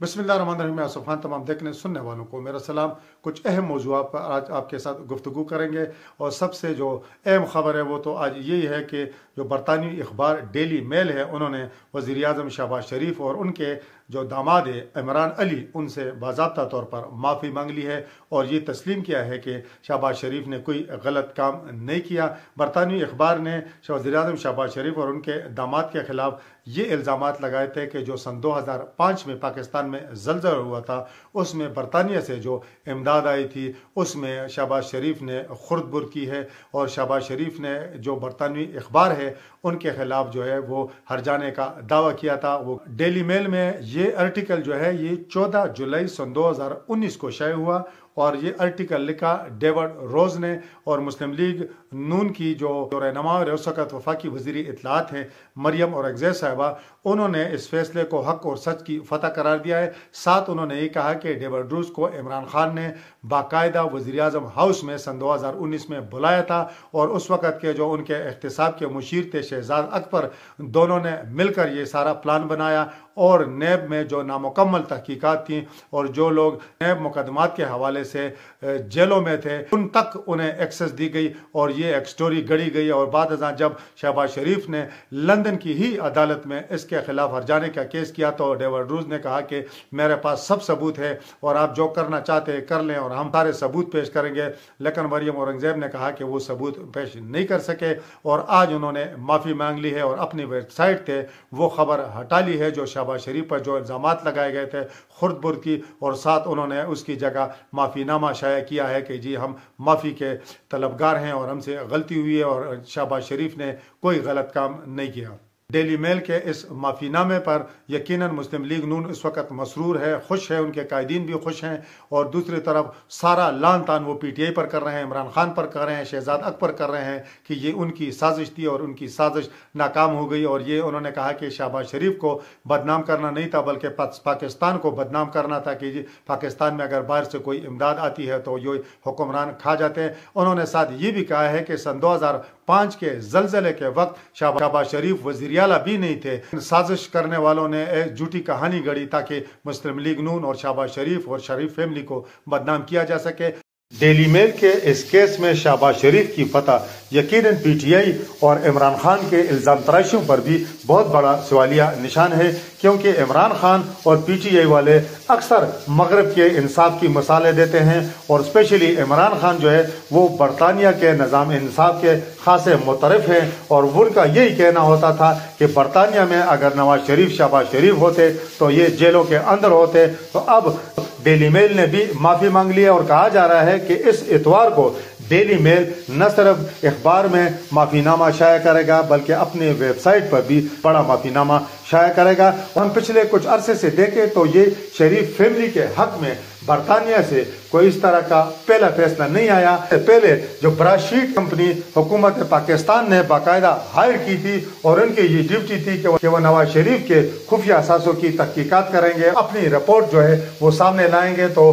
बसमिल्लाम आसफ़ान तमाम देखने सुनने वालों को मेरा सलाम। कुछ अहम मौजूद पर आज आपके साथ गुफ्तु करेंगे। और सबसे जो अहम ख़बर है वो तो आज यही है कि जो बरतानवी अखबार डेली मेल है, उन्होंने वज़ी अजम शहबाज शरीफ और उनके जो दामाद इमरान अली उनसे बाबा तौर पर माफ़ी मांग ली है और ये तस्लीम किया है कि शहबाज शरीफ ने कोई गलत काम नहीं किया। बरतानवी अखबार ने वज़ी अजम शहबाज शरीफ और उनके दामाद के ख़िलाफ़ ये इल्ज़ाम लगाए थे कि जो सन 2005 में पाकिस्तान में जलजल हुआ था, उसमें बरतानिया से जो इमदाद आई थी, उसमें शहबाज शरीफ ने खुरदबुर की है और शहबाज शरीफ ने जो बरतानवी अखबार है, उनके खिलाफ जो है वो हर जाने का दावा किया था। वो डेली मेल में ये आर्टिकल जो है ये 14 जुलाई सन 2019 को शाये हुआ और ये आर्टिकल लिखा डेविड रोज ने और मुस्लिम लीग नून की जो रहनमा और उस वक्त वफाकी वजीरी इतलात हैं, मरियम और अगजै साहबा, उन्होंने इस फैसले को हक और सच की फतह करार दिया है। साथ उन्होंने ये कहा कि डेविड रोज को इमरान खान ने बाकायदा वजी अजम हाउस में सन दो हज़ार उन्नीस में बुलाया था और उस वक़्त के जो उनके एहतसाब के मुशीर थे, शहजाद अकबर, दोनों ने मिलकर ये सारा प्लान बनाया और नैब में जो नामुकम्मल तहकीक़ात थी और जो लोग नैब मुकदमात के हवाले से जेलों में थे। उन तक उन्हें एक्सेस दी गई और ये एक स्टोरी गढ़ी गई। और बाद जब शहबाज शरीफ ने लंदन की ही अदालत में इसके खिलाफ हरजाने का केस किया तो डेविड रूज ने कहा कि मेरे पास सब सबूत है और आप जो करना चाहते हैं कर लें और हम सारे सबूत पेश करेंगे। लेकिन मरियम औरंगज़ेब ने कहा कि वो सबूत पेश नहीं कर सके और आज उन्होंने माफ़ी मांग ली है और अपनी वेबसाइट थे वो खबर हटा ली है जो शहबाज शरीफ पर जो इल्ज़ाम लगाए गए थे खुर्दबुर की और साथ उन्होंने उसकी जगह माफ़ीनामा शाया किया है कि जी हम माफ़ी के तलबगार हैं और हमसे गलती हुई है और शहबाज शरीफ ने कोई गलत काम नहीं किया। डेली मेल के इस माफीनामे पर यकीनन मुस्लिम लीग नून इस वक्त मसरूर है, खुश है, उनके कायदीन भी खुश हैं और दूसरी तरफ़ सारा लान तान वो पी टी आई पर कर रहे हैं, इमरान खान पर कर रहे हैं, शहजाद अकबर कर रहे हैं कि ये उनकी साजिश थी और उनकी साजिश नाकाम हो गई और ये उन्होंने कहा कि शहबाज शरीफ को बदनाम करना नहीं था, बल्कि पाकिस्तान को बदनाम करना था कि पाकिस्तान में अगर बाहर से कोई इमदाद आती है तो ये हुक्मरान खा जाते हैं। उन्होंने साथ ये भी कहा है कि सन दो हज़ार पाँच के जलजले के वक्त शाहबाज शरीफ वज़ीर भी नहीं थे। साजिश करने वालों ने एक झूठी कहानी गढ़ी ताकि मुस्लिम लीग नून और शाहबाज शरीफ और शरीफ फैमिली को बदनाम किया जा सके। डेली मेल के इस केस में शाहबाज शरीफ की फतह यकीन पीटीआई और इमरान खान के इल्ज़ाम तराशियों पर भी बहुत बड़ा सवालिया निशान है, क्योंकि इमरान खान और पीटीआई वाले अक्सर मगरब के इंसाफ की मसाले देते हैं और स्पेशली इमरान खान जो है, वो बरतानिया के निज़ाम इंसाफ के खासे मुतरफ हैं और उनका यही कहना होता था कि बरतानिया में अगर नवाज़ शरीफ शहबाज शरीफ होते तो ये जेलों के अंदर होते तो अब डेली मेल ने भी माफ़ी मांग ली है और कहा जा रहा है कि इस इतवार को डेली मेल न सिर्फ़ अखबार में माफीनामा शाया करेगा, बल्कि अपने वेबसाइट पर भी बड़ा माफीनामा शाया करेगा। हम पिछले कुछ अरसे से देखें तो ये शरीफ फैमिली के हक में बरतानिया से कोई इस तरह का पहला फैसला नहीं आया। पहले जो ब्राशीट कंपनी हुकूमत पाकिस्तान ने बाकायदा हायर की थी और उनकी ये ड्यूटी थी कि वो नवाज़ शरीफ के खुफिया असासों की तहकीकत करेंगे, अपनी रिपोर्ट जो है वो सामने लाएँगे। तो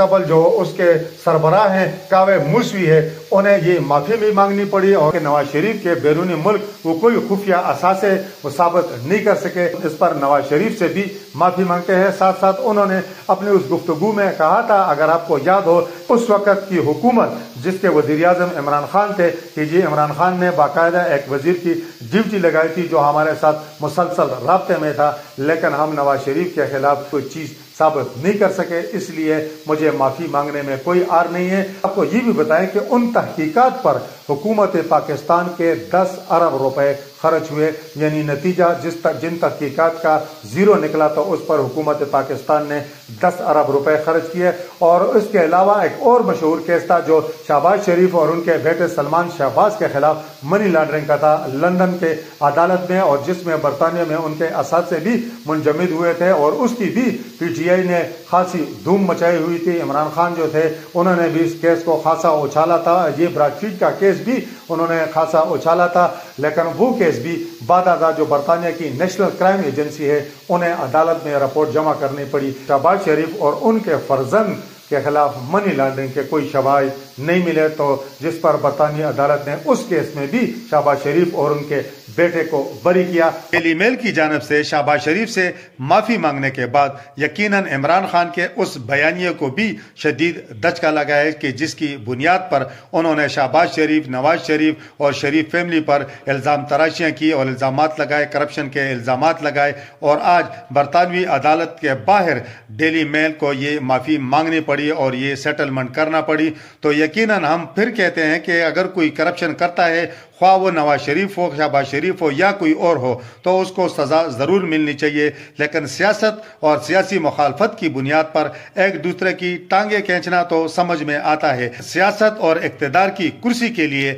कबल जो उसके सरबराह हैं, कावे मूसवी है, उन्हें ये माफ़ी भी मांगनी पड़ी और नवाज़ शरीफ के बैरूनी मुल्क वो कोई खुफिया असासे वो साबित नहीं कर सके। इस पर नवाज़ शरीफ से भी माफ़ी मांगते हैं। साथ साथ उन्होंने अपनी उस गुफ्तगु में कहा था, अगर आपको याद हो, उस वक्त की हुकूमत जिसके वज़ीर अजम इमरान खान थे, कि जी इमरान खान ने बाकायदा एक वज़ीर की ड्यूटी लगाई थी जो हमारे साथ मुसलसल रबते में था, लेकिन हम नवाज़ शरीफ के खिलाफ कोई चीज़ साबित नहीं कर सके, इसलिए मुझे माफ़ी मांगने में कोई आर नहीं है। आपको ये भी बताएँ कि उन तहकीकात पर हुकूमत पाकिस्तान के 10 अरब रुपए खर्च हुए, यानी नतीजा जिस तक, जिन तहकीकात का ज़ीरो निकला तो उस पर हुकूमत पाकिस्तान ने 10 अरब रुपए खर्च किए। और इसके अलावा एक और मशहूर केस था जो शहबाज शरीफ और उनके बेटे सलमान शहबाज के खिलाफ मनी लॉन्ड्रिंग का था लंदन के अदालत में, और जिसमें बरतानिया में उनके असासे भी मुंजमद हुए थे, और उसकी भी पी टी आई ने खासी धूम मचाई हुई थी। इमरान खान जो थे, उन्होंने भी इस केस को खासा उछाला था। ये ब्राडशीट का केस भी उन्होंने खासा उछाला था। लेकिन वो केस भी बाद जो बरतानिया की नेशनल क्राइम एजेंसी है, उन्हें अदालत में रिपोर्ट जमा करनी पड़ी। शहबाज शरीफ और उनके फर्जन के खिलाफ मनी लॉन्ड्रिंग के कोई शवाय नहीं मिले तो जिस पर बरतानी अदालत ने उस केस में भी शाहबाज शरीफ और उनके बेटे को बरी किया। डेली मेल की जानब से शाहबाज शरीफ से माफ़ी मांगने के बाद यकीनन इमरान खान के उस बयानिए को भी शदीद दचका लगा है कि जिसकी बुनियाद पर उन्होंने शाहबाज शरीफ, नवाज़ शरीफ और शरीफ फैमिली पर इल्ज़ाम तराशियाँ की और इल्ज़ाम लगाए, करप्शन के इल्ज़ाम लगाए और आज बरतानवी अदालत के बाहर डेली मेल को ये माफ़ी मांगनी पड़ी और ये सेटलमेंट करना पड़ी। तो यकीनन हम फिर कहते हैं कि अगर कोई करप्शन करता है ख्वा वो नवाज़ शरीफ हो, शहबाज शरीफ हो या कोई और हो तो उसको सज़ा ज़रूर मिलनी चाहिए। लेकिन सियासत और सियासी मुखालफत की बुनियाद पर एक दूसरे की टांगे खींचना तो समझ में आता है। सियासत और इकतदार की कुर्सी के लिए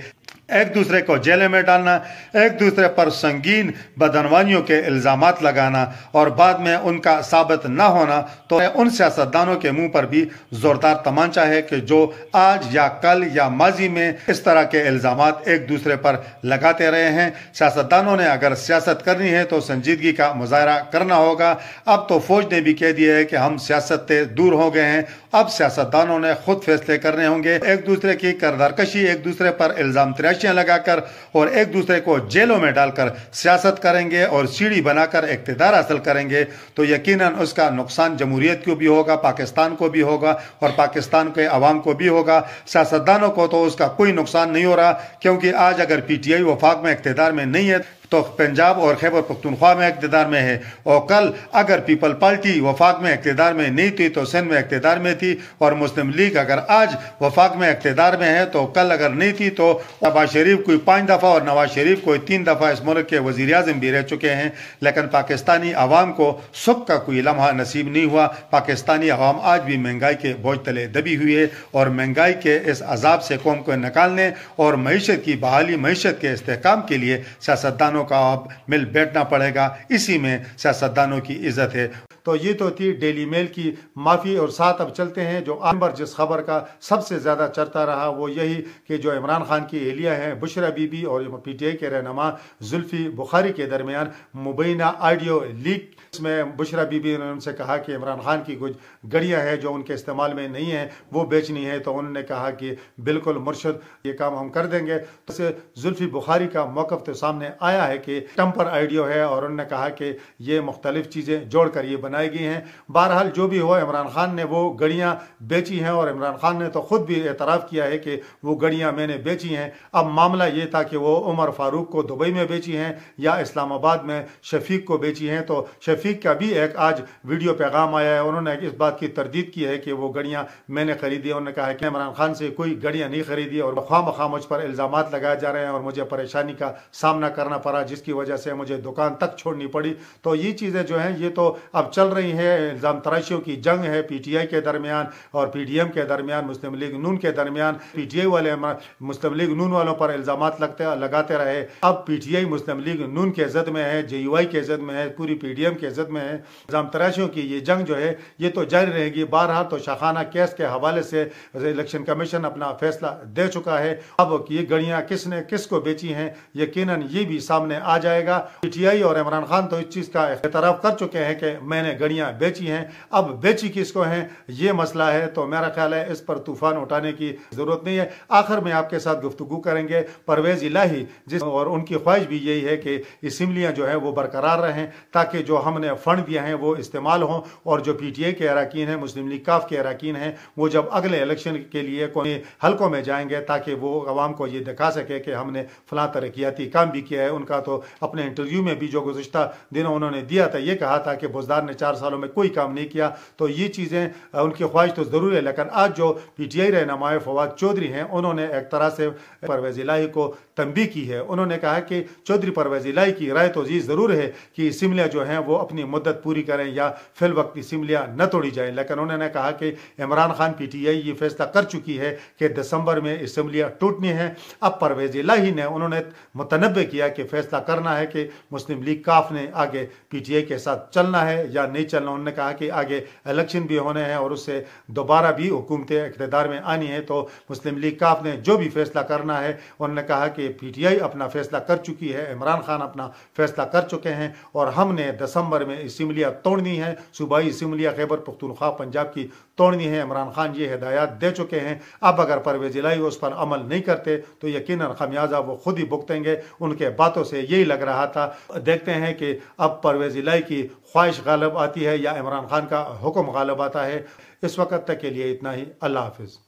एक दूसरे को जेल में डालना, एक दूसरे पर संगीन बदनवानियों के इल्ज़ाम लगाना और बाद में उनका साबित न होना तो उन सियासतदानों के मुँह पर भी ज़ोरदार तमांचा है कि जो आज या कल या माजी में इस तरह के इल्ज़ाम एक दूसरे पर लगाते रहे हैं। सियासतदानों ने अगर सियासत करनी है तो संजीदगी का मुजाहरा करना होगा। अब तो फौज ने भी कह दिया है कि हम सियासत से दूर हो गए हैं। अब सियासतदानों ने खुद फैसले करने होंगे। एक दूसरे की करदारकशी, एक दूसरे पर इल्ज़ाम तराशियाँ लगाकर और एक दूसरे को जेलों में डालकर सियासत करेंगे और सीढ़ी बनाकर इकतदार हासिल करेंगे तो यकीन उसका नुकसान जमहूरियत को भी होगा, पाकिस्तान को भी होगा और पाकिस्तान के अवाम को भी होगा। सियासतदानों को तो उसका कोई नुकसान नहीं हो रहा, क्योंकि आज अगर पी टी आई वफाक में इकतदार में नहीं है तो पंजाब और खैबर पख्तूनख्वा में इकतदार में है। और कल अगर पीपल पार्टी वफाक में इकतदार में नहीं थी तो सिंध में इकतदार में थी और मुस्लिम लीग अगर आज वफाक में इकतदार में है तो कल अगर नहीं थी तो नवाज़ शरीफ कोई पाँच दफ़ा और नवाज़ शरीफ कोई तीन दफ़ा इस मुल्क के वज़ीर अजम भी रह चुके हैं। लेकिन पाकिस्तानी अवाम को सुख का कोई लम्हा नसीब नहीं हुआ। पाकिस्तानी अवाम आज भी महँगाई के बोझ तले दबी हुई है और महँगाई के इस अजाब से कौम को निकालने और मीशत की बहाली मीशत के इसकाम के लिए सियासतदानों सियासतदानों का अब मिल बैठना पड़ेगा। इसी में सियासतदानों की इज़्ज़त है। तो ये तो थी डेली मेल की माफ़ी और साथ अब चलते हैं। जो आमबर जिस खबर का सबसे ज़्यादा चर्चा रहा, वो यही कि जो इमरान खान की एहलिया हैं, बुशरा बीबी और पी टी आई के रहनमा जुल्फ़ी बुखारी के दरमियान मुबैना आडियो लीक इसमें बुशरा बीबी ने उनसे कहा कि इमरान खान की कुछ गड़ियाँ हैं जो उनके इस्तेमाल में नहीं है, वो बेचनी है। तो उन्होंने कहा कि बिल्कुल मुर्शद, ये काम हम कर देंगे। तो जुल्फ़ी बुखारी का मौक़ तो सामने आया है कि टम्पर आइडियो है और उन्होंने कहा कि ये मुख्तलिफ़ चीज़ें जोड़कर ये बनाई गई हैं। बहरहाल, जो भी हो इमरान खान ने वो गड़ियाँ बेची हैं और इमरान खान ने तो ख़ुद भी एतराफ़ किया है कि वो गड़ियाँ मैंने बेची हैं। अब मामला ये था कि वो उमर फारूक को दुबई में बेची हैं या इस्लामाबाद में शफीक को बेची हैं। तो शफीक का भी एक आज वीडियो पैगाम आया है। उन्होंने इस बात की तरदीद की है कि वो गड़ियाँ मैंने खरीदी उन्होंने कहा है कि इमरान खान से कोई गड़ियाँ नहीं खरीदी और खाम खा मुझ पर इल्ज़ाम लगाए जा रहे हैं और मुझे परेशानी का सामना करना पड़ा, जिसकी वजह से मुझे दुकान तक छोड़नी पड़ी। तो ये चीज़ें जो हैं, ये तो अब चल रही है। इल्ज़ाम तराशियों की जंग है पी टी आई के दरमियान और पी डी एम के दरमियान, मुस्लिम लीग नून के दरमियान। पी टी आई वाले मुस्लिम लीग नून वालों पर इल्ज़ाम लगते, लगाते रहे। अब P T I Muslim League Noon के जद में है जे यू आई के जद में है, पूरी पी डी एम के जद में है। इल्ज़ाम तराशियों की ये जंग जो है, ये तो जारी रहेगी। बारहा तो शाखाना केस के हवाले से इलेक्शन कमीशन अपना फैसला दे चुका है। अब ये गड़ियाँ किसने, किसको बेची हैं यकीन ये भी सामने आ जाएगा। पी टी आई और इमरान खान तो इस चीज़ का एतराफ़ कर चुके हैं कि मैंने गड़ियाँ बेची हैं। अब बेची किसको हैं, ये मसला है। तो मेरा ख्याल है इस पर तूफ़ान उठाने की ज़रूरत नहीं है। आखिर में आपके साथ गुफ्तु करेंगे। परवेज़ इलाही जिस और उनकी ख्वाहिश भी यही है कि इसम्बलियाँ जो है वो बरकरार रहें, ताकि जो हमने फ़ंड दिया है, वो इस्तेमाल हों। और जो पी टी आई के अरकान हैं, मुस्लिम लीग काफ के अरकान हैं, वो जब अगले इलेक्शन के लिए हल्कों में जाएँगे, ताकि वो आवाम को ये दिखा सके कि हमने फलां तरक्याती काम भी किया है। उनका तो अपने इंटरव्यू में भी जो गुजशत दिनों उन्होंने दिया था, ये कहा था कि बुजदार ने चार सालों में कोई काम नहीं किया। तो ये चीज़ें उनकी ख्वाहिश तो ज़रूर है, लेकिन आज जो पी टी आई रहनुमाए फवाद चौधरी हैं, उन्होंने एक तरह से परवेज इलाही को तंबी की है। उन्होंने कहा कि चौधरी परवेज इलाही की राय तो जी ज़रूर है कि इसम्बलियाँ जो हैं, वो अपनी मुद्दत पूरी करें या फिल वक्त इसम्बलियाँ न तोड़ी जाएँ। लेकिन उन्होंने कहा कि Imran Khan P T I ये फैसला कर चुकी है कि दिसंबर में इसम्बलियाँ टूटनी हैं। अब परवेज इलाही ने उन्होंने मुतनबे किया कि फैसला करना है कि मुस्लिम लीग काफ ने आगे पी टी आई के साथ चलना है या नहीं चलना। उन्होंने कहा कि आगे इलेक्शन भी होने हैं और उससे दोबारा भी हुकूमत इकतदार में आनी है तो मुस्लिम लीग काफ ने जो भी फैसला करना है, उन्होंने कहा कि पी टी आई अपना फैसला कर चुकी है, इमरान खान अपना फैसला कर चुके हैं और हमने दिसंबर भर में इसम्बलियाँ तोड़नी है। सूबाई इसम्बलियाँ खैबर पख्तूनख्वा पंजाब की तोड़नी है। इमरान खान ये हिदायत दे चुके हैं। अब अगर परवेज इलाई उस पर अमल नहीं करते तो यकीन खमियाजा वो खुद ही भुगतेंगे। उनके बातों से यही लग रहा था। देखते हैं कि अब परवेज इलाई की ख्वाहिश गालब आती है या इमरान खान का हुक्म गालब आता है। इस वक्त तक के लिए इतना ही। अल्लाह हाफिज़।